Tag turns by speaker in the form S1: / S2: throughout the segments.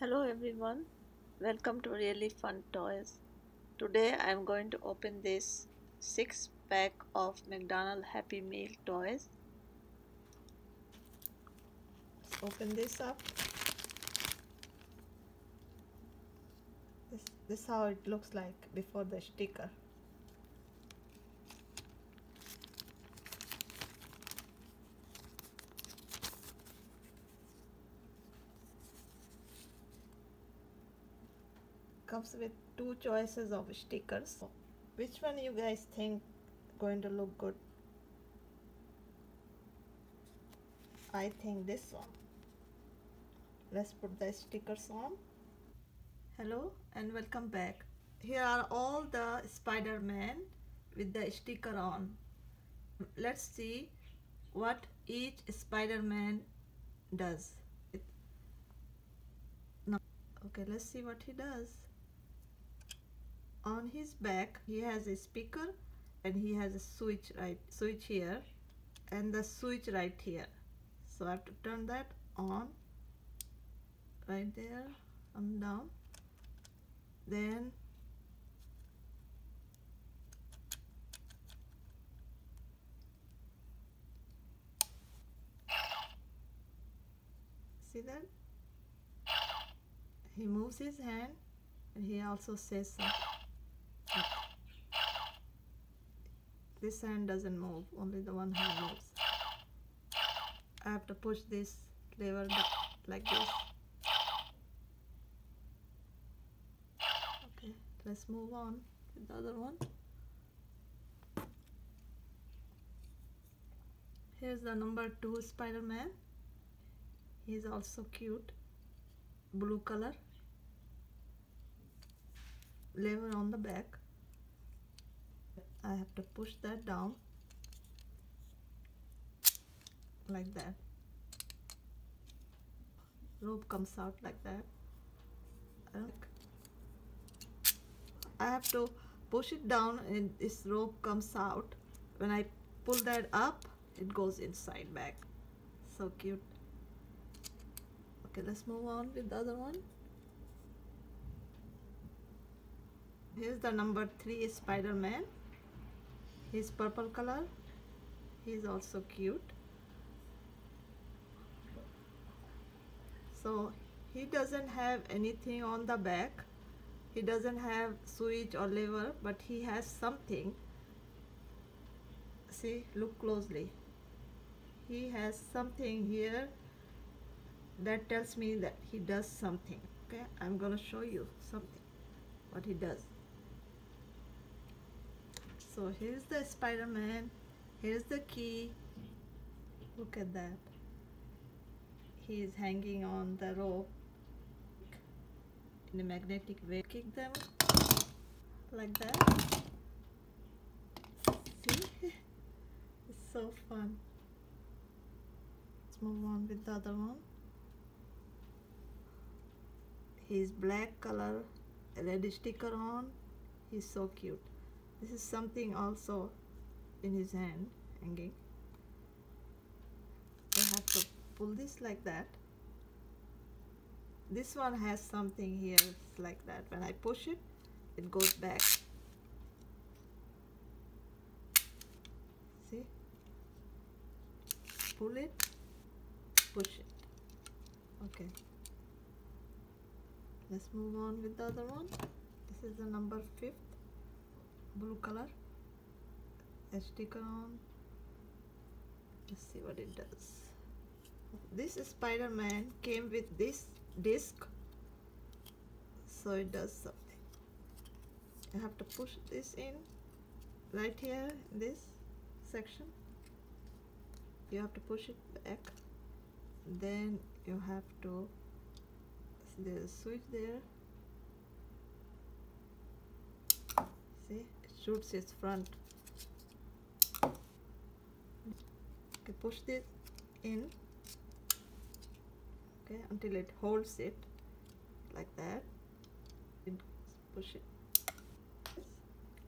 S1: Hello everyone, welcome to Really Fun Toys. Today I am going to open this 6 pack of McDonald Happy Meal toys.
S2: Open this up. This, this is how it looks like before the sticker. Comes with two choices of stickers. Which one you guys think going to look good? I think this one. Let's put the stickers on. Hello and welcome back. Here are all the Spider-Man with the sticker on. Let's see what each Spider-Man does. Okay let's see what he does on his back he has a speaker and he has a switch right switch here and the switch right here. So I have to turn that on right there and down. Then see that? He moves his hand and he also says something this hand doesn't move only the one hand moves. I have to push this lever like this. Okay let's move on to the other one. Here's the number two Spider-Man. He's also cute. Blue color. Lever on the back I have to push that down. Like that. Rope comes out like that. I have to push it down and this rope comes out. When I pull that up it goes inside back. So cute. Okay let's move on with the other one. Here's the number three Spider-Man he's purple color. He's also cute. So he doesn't have anything on the back. He doesn't have switch or lever but he has something. See look closely. He has something here that tells me that he does something. Okay I'm gonna show you something what he does so here's the Spider-Man. Here's the key. Look at that. He is hanging on the rope in a magnetic way kick them like that. See? It's so fun. Let's move on with the other one. He's black color a red sticker on. He's so cute this is something also in his hand hanging. I have to pull this like that. This one has something here it's like that. When I push it it goes back. See? Pull it push it. Okay. Let's move on with the other one. This is the number fifth blue color? A sticker on let's see what it does. This Spider-Man came with this disc so it does something. I have to push this in right here this section. You have to push it back. Then you have to there's switch there. See shoots its front. Okay push this in. Okay until it holds it like that. And push it.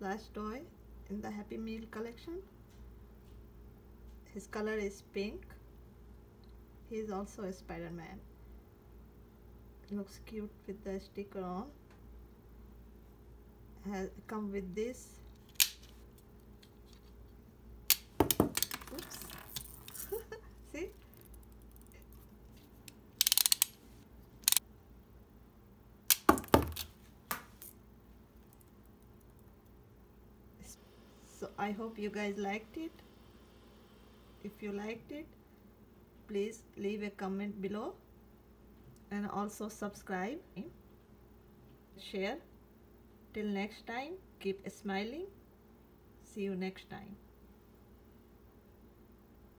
S2: Last toy in the happy meal collection. His color is pink. He is also a spider-man. Looks cute with the sticker on. Has come with this oops see so i hope you guys liked it. If you liked it please leave a comment below. And also subscribe share. Till next time keep smiling. See you next time